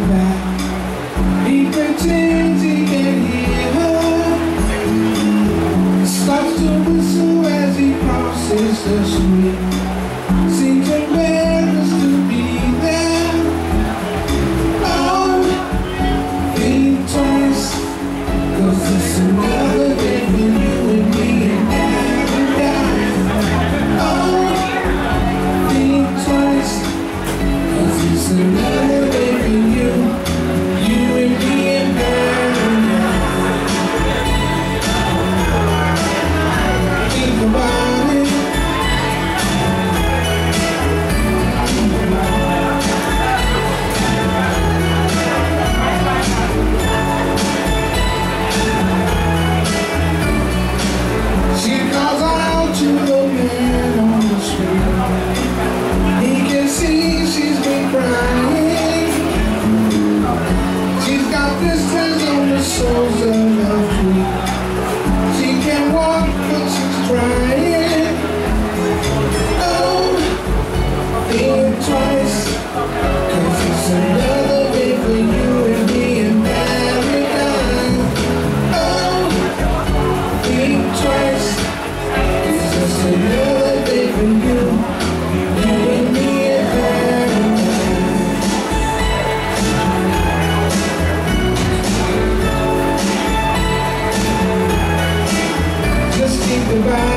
back He pretends he can hear her Starts to whistle as he crosses the street. Seems to on Just